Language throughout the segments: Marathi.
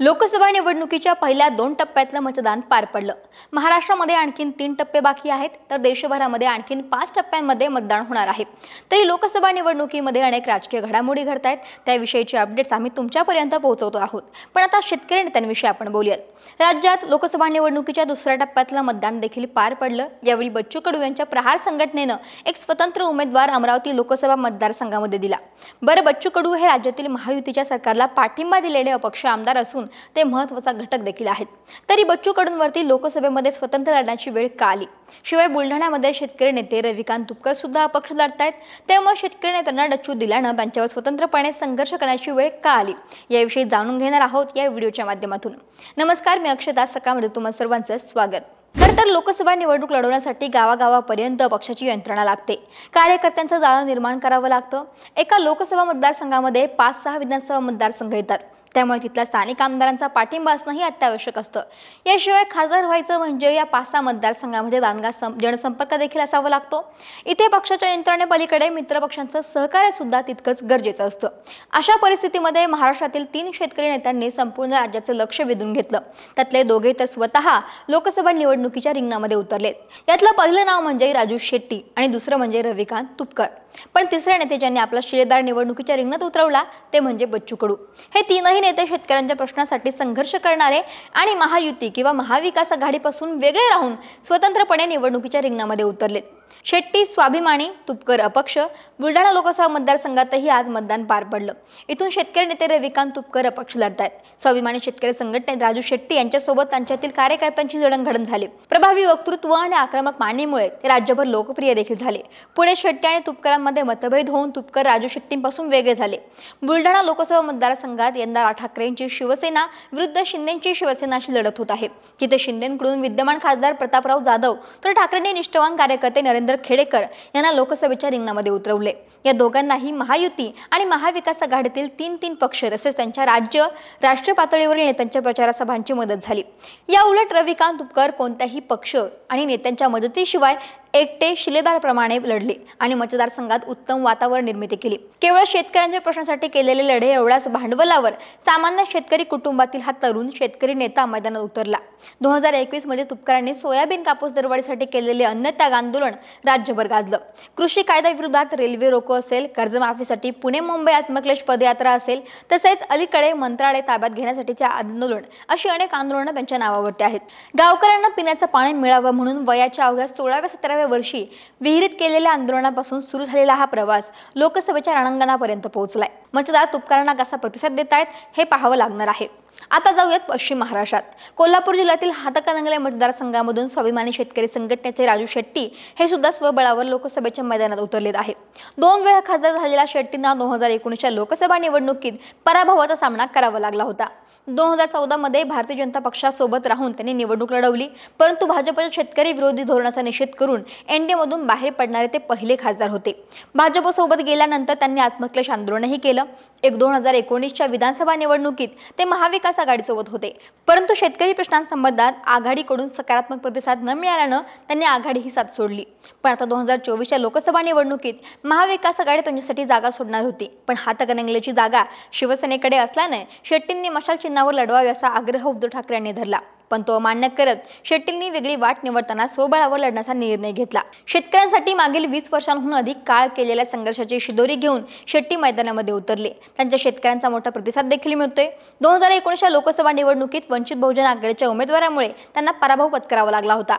लोकसभा निवडणुकीच्या पहिल्या दोन टप्प्यातलं मतदान पार पडलं. महाराष्ट्रामध्ये आणखीन तीन टप्पे बाकी आहेत तर देशभरामध्ये आणखीन पाच टप्प्यांमध्ये मतदान होणार आहे. तरी लोकसभा निवडणुकीमध्ये अनेक राजकीय घडामोडी घडत आहेत त्याविषयीचे अपडेट्स आम्ही तुमच्यापर्यंत पोहोचवतो आहोत. पण आता शेतकरी नेत्यांविषयी आपण बोलूयात. राज्यात लोकसभा निवडणुकीच्या दुसऱ्या टप्प्यातलं मतदान देखील पार पडलं. यावेळी बच्चू कडू यांच्या प्रहार संघटनेनं एक स्वतंत्र उमेदवार अमरावती लोकसभा मतदारसंघामध्ये दिला. बरं बच्चू कडू हे राज्यातील महायुतीच्या सरकारला पाठिंबा दिलेले अपक्ष आमदार असून ते महत्त्वाचा घटक देखील आहेत. तरी बच्चू कडूंवरती लोकसभेमध्ये स्वतंत्र लढण्याची वेळ का आली? शिवाय बुलढाण्यामध्ये शेतकरी नेते रविकांत तुपकर सुद्धा अपक्ष लढतायत. त्यामुळे शेतकरी नेत्यांना डच्चू दिल्यानं त्यांच्यावर स्वतंत्रपणे संघर्ष करण्याची वेळ का आली? याविषयी जाणून घेणार आहोत या व्हिडिओच्या माध्यमातून. नमस्कार मी अक्षता सकाळमध्ये तुम्हाला सर्वांचं स्वागत. खरं तर लोकसभा निवडणूक लढवण्यासाठी गावागावापर्यंत पक्षाची यंत्रणा लागते. कार्यकर्त्यांचं जाळं निर्माण करावं लागतं. एका लोकसभा मतदारसंघामध्ये पाच सहा विधानसभा मतदारसंघ येतात. त्यामुळे तिथल्या स्थानिक आमदारांचा पाठिंबा असणंही अत्यावश्यक असतं. याशिवाय खासदार व्हायचं म्हणजे या पाच सहा मतदारसंघामध्ये दानगा सं जनसंपर्क देखील असावा लागतो. इथे पक्षाच्या यंत्रणेपलीकडे मित्रपक्षांचं सहकार्य सुद्धा तितकंच गरजेचं असतं. अशा परिस्थितीमध्ये महाराष्ट्रातील तीन शेतकरी नेत्यांनी संपूर्ण राज्याचं लक्ष वेधून घेतलं. त्यातले दोघे तर स्वतः लोकसभा निवडणुकीच्या रिंगणामध्ये उतरलेत. यातलं पहिलं नाव म्हणजे राजू शेट्टी आणि दुसरं म्हणजे रविकांत तुपकर. पण तिसऱ्या नेते ज्यांनी आपला शिलेदार निवडणुकीच्या रिंगणात उतरवला ते म्हणजे बच्चू कडू. हे तीनही नेते शेतकऱ्यांच्या प्रश्नासाठी संघर्ष करणारे आणि महायुती किंवा महाविकास आघाडीपासून वेगळे राहून स्वतंत्रपणे निवडणुकीच्या रिंगणामध्ये उतरलेत. शेट्टी स्वाभिमानी तुपकर अपक्ष बुलढाणा लोकसभा मतदारसंघातही आज मतदान पार पडलं. इथून शेतकरी नेते रविकांत तुपकर अपक्ष लढतायत. स्वाभिमानी शेतकरी संघटनेत राजू शेट्टी यांच्यासोबत त्यांच्यातील कार्यकर्त्यांची जडणघडण झाली. प्रभावी वक्तृत्व आणि आक्रमक मांडणीमुळे ते राज्यभर लोकप्रिय देखील झाले. पुणे शेट्टी आणि तुपकरांमध्ये मतभेद होऊन तुपकर राजू शेट्टींपासून वेगळे झाले. बुलढाणा लोकसभा मतदारसंघात यंदा राज ठाकरेंची शिवसेना विरुद्ध शिंदेची शिवसेनाशी लढत होत आहे. तिथे शिंदेकडून विद्यमान खासदार प्रतापराव जाधव तर ठाकरेंनी निष्ठावान कार्यकर्ते नरेंद्र खेडेकर यांना लोकसभेच्या रिंगणामध्ये उतरवले. या दोघांनाही महायुती आणि महाविकास आघाडीतील तीन तीन पक्ष तसेच त्यांच्या राज्य राष्ट्रीय पातळीवरील नेत्यांच्या प्रचारसभांची मदत झाली. या उलट रविकांत तुपकर कोणत्याही पक्ष आणि नेत्यांच्या मदतीशिवाय एकटे शिलेदारप्रमाणे लढले आणि मतदारसंघात उत्तम वातावरण निर्मिती केली. केवळ शेतकऱ्यांच्या प्रश्नासाठी केलेले लढे एवढ्याच भांडवलावर सामान्य शेतकरी कुटुंबातील हा तरुण शेतकरी नेता मैदानात उतरला. दोन हजार एकवीसमध्ये तुपकरांनी सोयाबीन कापूस दरवाढीसाठी केलेले अन्नत्याग आंदोलन राज्यभर गाजलं. कृषी कायद्याविरोधात रेल्वे रोको असेल कर्जमाफीसाठी पुणे मुंबई आत्मक्लेश पदयात्रा असेल तसेच अलीकडे मंत्रालय ताब्यात घेण्यासाठीचे आंदोलन अशी अनेक आंदोलनं त्यांच्या नावावरती आहेत. गावकऱ्यांना पिण्याचं पाणी मिळावं म्हणून वयाच्या अवघ्या सोळाव्या सतराव्या वर्षी विहिरीत केलेल्या आंदोलनापासून सुरू झालेला हा प्रवास लोकसभेच्या रणांगणापर्यंत पोहोचलाय. मतदार तुपकारांना कसा प्रतिसाद देत आहेत हे पाहावं लागणार आहे. आता जाऊयात पश्चिम महाराष्ट्रात. कोल्हापूर जिल्ह्यातील हातकणंगले मतदारसंघामधून स्वाभिमानी शेतकरी संघटनेचे राजू शेट्टी हे सुद्धा स्वबळावर लोकसभेच्या मैदानात उतरलेत आहे दोन वेळा खासदार झालेल्या शेट्टींना दोन हजार एकोणीसच्या लोकसभा निवडणुकीत पराभवाचा सामना करावा लागला होता. दोन हजार चौदामध्ये भारतीय जनता पक्षासोबत राहून त्यांनी निवडणूक लढवली परंतु भाजपच्या शेतकरी विरोधी धोरणाचा निषेध करून एनडीएमधून बाहेर पडणारे ते पहिले खासदार होते. भाजपसोबत गेल्यानंतर त्यांनी आत्मक्लेश आंदोलनही केलं. एक दोन हजार एकोणीसच्या विधानसभा निवडणुकीत ते महाविकास आघाडीसोबत होते. परंतु शेतकरी प्रश्नांसंबंधात आघाडीकडून सकारात्मक प्रतिसाद न मिळाल्यानं त्यांनी आघाडी ही साथ सोडली. पण आता दोन हजार चोवीसच्या लोकसभा निवडणुकीत महाविकास आघाडी त्यांच्यासाठी जागा सोडणार होती. पण हातकणंगलेची जागा शिवसेनेकडे असल्याने शेट्टींनी मशाल चिन्हावर लढवावी असा आग्रह उद्धव ठाकरे यांनी धरला. पण तो मान्य करत शेट्टींनी वेगळी वाट निवडताना स्वबळावर लढण्याचा निर्णय घेतला. शेतकऱ्यांसाठी मागील वीस वर्षांहून अधिक काळ केलेल्या संघर्षाची शिदोरी घेऊन शेट्टी मैदानामध्ये उतरले. त्यांच्या शेतकऱ्यांचा मोठा प्रतिसाद देखील मिळतोय. दोन हजार एकोणीसच्या लोकसभा निवडणुकीत वंचित बहुजन आघाडीच्या उमेदवारामुळे त्यांना पराभव पत्करावा लागला होता.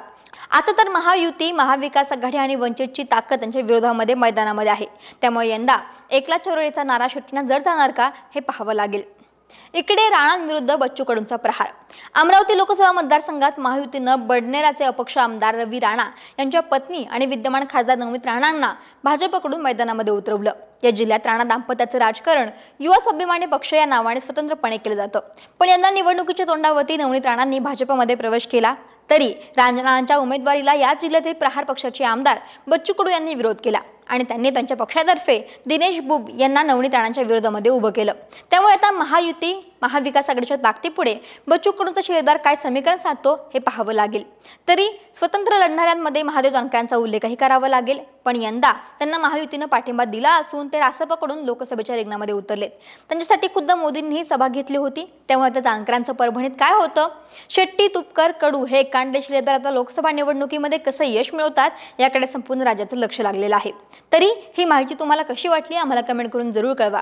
आता तर महायुती महाविकास आघाडी आणि वंचितची ताकद त्यांच्या विरोधामध्ये मैदानामध्ये आहे. त्यामुळे यंदा एकला चौरळीचा नारा शेट्टींना जड जाणार का हे पाहावं लागेल. इकडे राणांविरुद्ध बच्चू कडूंचा प्रहार. अमरावती लोकसभा मतदारसंघात महायुतीनं बडनेराचे अपक्ष आमदार रवी राणा यांच्या पत्नी आणि विद्यमान खासदार नवनीत राणांना भाजपकडून मैदानामध्ये उतरवलं. या जिल्ह्यात राणा दाम्पत्याचं राजकारण युवा स्वाभिमानी पक्ष या नावाने स्वतंत्रपणे केलं जातं. पण यंदा निवडणुकीच्या तोंडावरती नवनीत राणांनी भाजपमध्ये प्रवेश केला तरी राणांच्या उमेदवारीला या जिल्ह्यातील प्रहार पक्षाचे आमदार बच्चू कडू यांनी विरोध केला. आणि त्यांनी त्यांच्या पक्षातर्फे दिनेश बुब यांना नवनीत राणांच्या विरोधामध्ये उभं केलं. त्यामुळे आता महायुती महाविकास आघाडीच्या ताकदीपुढे बच्चू कडूंचा काय समीकरण साधतो हे पाहावं लागेल. तरी स्वतंत्र लढणाऱ्यांमध्ये महादेव जानकरांचा उल्लेखही करावा लागेल. पण यंदा त्यांना महायुतीनं पाठिंबा दिला असून ते रासपाकडून लोकसभेच्या रिंगणामध्ये उतरलेत. त्यांच्यासाठी खुद्द मोदींनीही सभा घेतली होती. तेव्हा त्या जानकरांचं परभणीत काय होतं? शेट्टी तुपकर कडू हे कांडे शिलेदार आता लोकसभा निवडणुकीमध्ये कसं यश मिळवतात याकडे संपूर्ण राज्याचं लक्ष लागलेलं आहे. तरी ही माहिती तुम्हाला कशी वाटली? आम्हाला कमेंट करून जरूर कळवा.